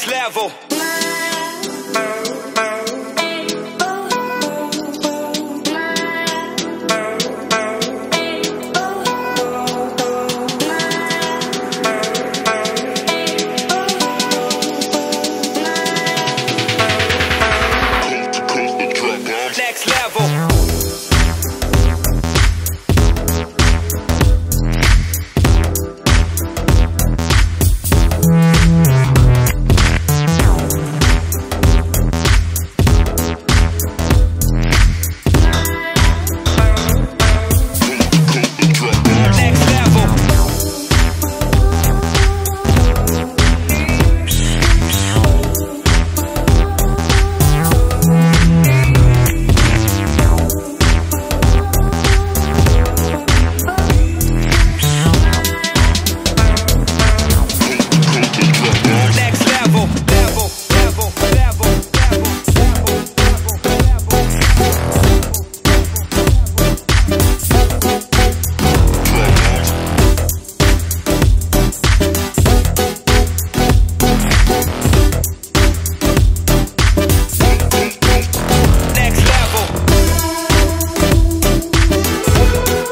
next level.